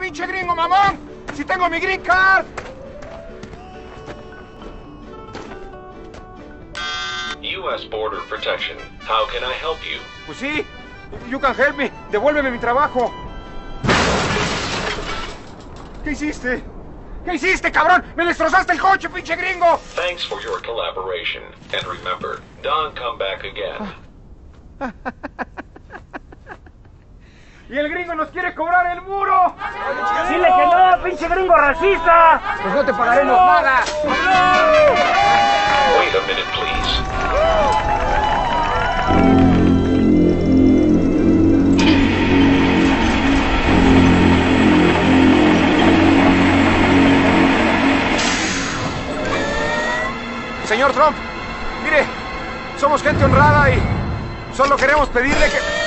pinche gringo, mamón! ¡Si tengo mi green card! U.S. Border Protection. How can I help you? Pues sí, you can help me. Devuélveme mi trabajo. ¿Qué hiciste? ¿Qué hiciste, cabrón? ¡Me destrozaste el coche, pinche gringo! Thanks for your collaboration. And remember, don't come back again. ¡Y el gringo nos quiere cobrar el muro! ¡Dile que no, pinche gringo racista! Pues no te pagaremos nada. Wait a minute, please. Señor Trump, mire, somos gente honrada y solo queremos pedirle que...